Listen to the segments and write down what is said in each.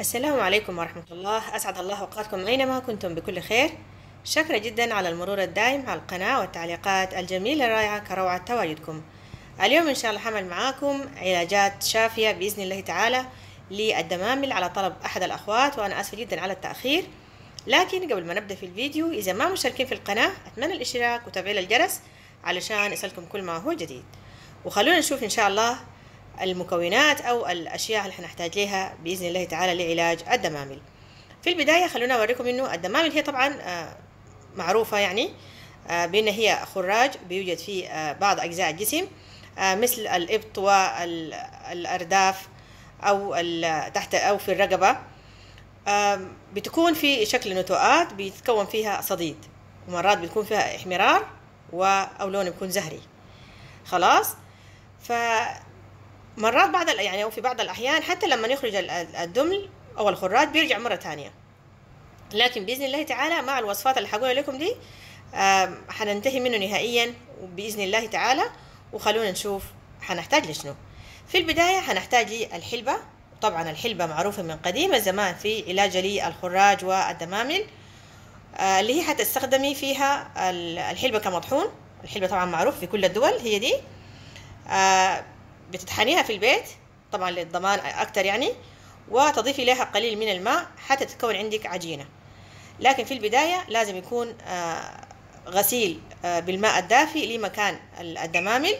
السلام عليكم ورحمة الله. أسعد الله أوقاتكم أينما كنتم بكل خير. شكرا جدا على المرور الدائم على القناة والتعليقات الجميلة الرائعة كروعة تواجدكم. اليوم إن شاء الله حمل معاكم علاجات شافية بإذن الله تعالى للدمامل على طلب أحد الأخوات وأنا آسفة جدا على التأخير. لكن قبل ما نبدأ في الفيديو إذا ما مشتركين في القناة أتمنى الاشتراك وتفعيل الجرس علشان يصلكم كل ما هو جديد. وخلونا نشوف إن شاء الله المكونات أو الأشياء اللي حنحتاج لها بإذن الله تعالى لعلاج الدمامل. في البداية خلونا أوريكم إنه الدمامل هي طبعا معروفة يعني بأن هي خراج بيوجد في بعض أجزاء الجسم مثل الإبط والأرداف أو تحت أو في الرقبة. بتكون في شكل نتوءات بيتكون فيها صديد ومرات بتكون فيها احمرار أو لون بيكون زهري. خلاص؟ مرات بعض يعني في بعض الأحيان حتى لما يخرج الدمل أو الخراج بيرجع مرة ثانية لكن بإذن الله تعالى مع الوصفات اللي حقولها لكم دي حننتهي منه نهائيا بإذن الله تعالى. وخلونا نشوف حنحتاج لشنو. في البداية حنحتاج للحلبه طبعا الحلبة معروفة من قديم الزمان في علاج للخراج والدمامل اللي هي حتستخدمي فيها الحلبة كمطحون. الحلبة طبعا معروف في كل الدول هي دي. بتطحنيها في البيت طبعا للضمان أكتر يعني وتضيفي لها قليل من الماء حتى تتكون عندك عجينة. لكن في البداية لازم يكون غسيل بالماء الدافي لمكان الدمامل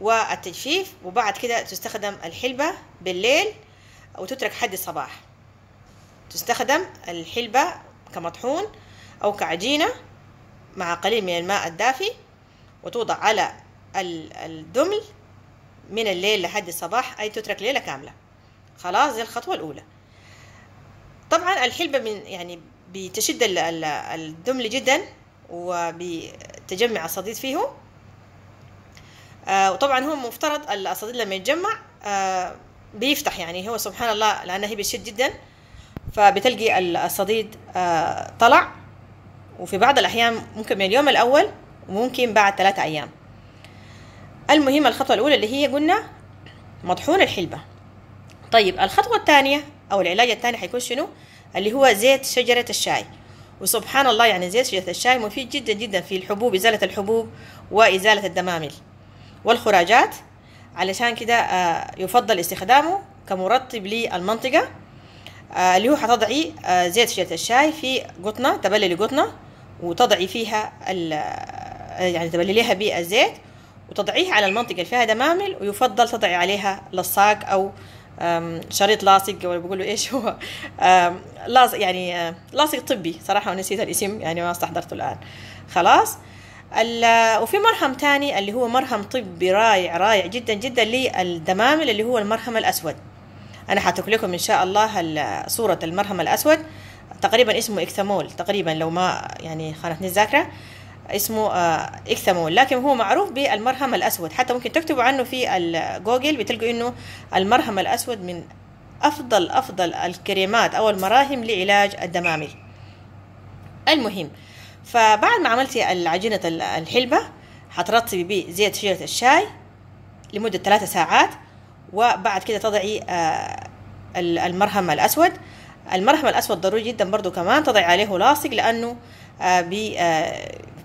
والتجفيف وبعد كده تستخدم الحلبة بالليل وتترك حد الصباح. تستخدم الحلبة كمطحون أو كعجينة مع قليل من الماء الدافي وتوضع على الدمل من الليل لحد الصباح أي تترك ليلة كاملة. خلاص دي الخطوة الأولى. طبعا الحلبة من يعني بتشد الدمل جدا وبتجمع الصديد فيه. آه وطبعا هو مفترض الصديد لما يتجمع آه بيفتح يعني هو سبحان الله لأنها هي بتشد جدا فبتلقي الصديد آه طلع. وفي بعض الأحيان ممكن من اليوم الأول وممكن بعد ثلاثة أيام. المهم الخطوة الأولى اللي هي قلنا مطحون الحلبة. طيب الخطوة الثانية أو العلاج الثاني حيكون شنو؟ اللي هو زيت شجرة الشاي. وسبحان الله يعني زيت شجرة الشاي مفيد جدا جدا في الحبوب إزالة الحبوب وإزالة الدمامل والخراجات. علشان كده يفضل استخدامه كمرطب للمنطقة اللي هو حتضعي زيت شجرة الشاي في قطنة تبللي قطنة وتضعي فيها يعني تبلليها بالزيت وتضعيه على المنطقة اللي فيها دمامل ويفضل تضعي عليها لصاق أو شريط لاصق ولا بيقولوا إيش هو. لاصق يعني لاصق طبي صراحة ونسيت الاسم يعني ما استحضرته الآن. خلاص. وفي مرهم تاني اللي هو مرهم طبي رائع رائع جدا جدا للدمامل اللي هو المرهم الأسود. أنا حأترك لكم إن شاء الله صورة المرهم الأسود. تقريبا اسمه إكثامول تقريبا لو ما يعني خانتني الذاكرة. اسمه إكثامول لكن هو معروف بالمرهم الأسود. حتى ممكن تكتبوا عنه في الجوجل بتلقوا إنه المرهم الأسود من أفضل أفضل الكريمات أو المراهم لعلاج الدمامل. المهم فبعد ما عملتي عجينة الحلبة حترطبي بزيت شجرة الشاي لمدة ثلاثة ساعات وبعد كده تضعي المرهم الأسود. المرهم الأسود ضروري جدا برضو كمان تضعي عليه لاصق لأنه بي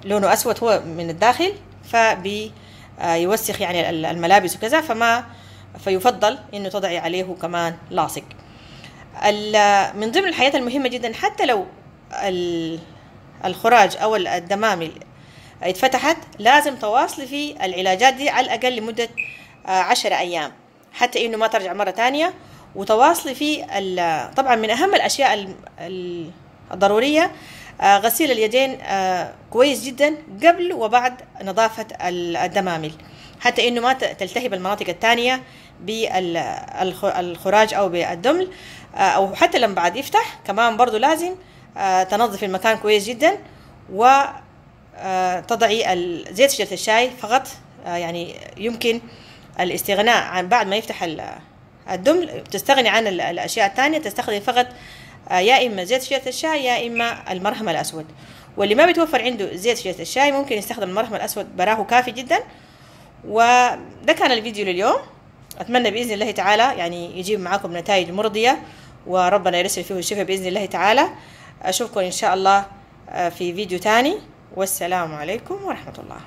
لونه أسود هو من الداخل فبيوسخ يعني الملابس وكذا فما فيفضل إنه تضعي عليه كمان لاصق. من ضمن الحاجات المهمة جدا حتى لو الخراج أو الدمامل اتفتحت لازم تواصلي في العلاجات دي على الأقل لمدة عشرة أيام. حتى إنه ما ترجع مرة ثانية وتواصلي في طبعا من أهم الأشياء الضرورية غسيل اليدين كويس جدا قبل وبعد نظافة الدمامل حتى إنه ما تلتهب المناطق الثانية بالخراج أو بالدمل أو حتى لما بعد يفتح كمان برضو لازم تنظف المكان كويس جدا وتضعي زيت شجرة الشاي فقط يعني يمكن الاستغناء عن بعد ما يفتح الدمل. تستغني عن الأشياء الثانية تستخدمي فقط يا إما زيت شجره الشاي يا إما المرهم الأسود. واللي ما بيتوفر عنده زيت شجره الشاي ممكن يستخدم المرهم الأسود براه كافي جدا. وده كان الفيديو لليوم. أتمنى بإذن الله تعالى يعني يجيب معاكم نتائج مرضية وربنا يرسل فيه الشفاء بإذن الله تعالى. أشوفكم إن شاء الله في فيديو تاني. والسلام عليكم ورحمة الله.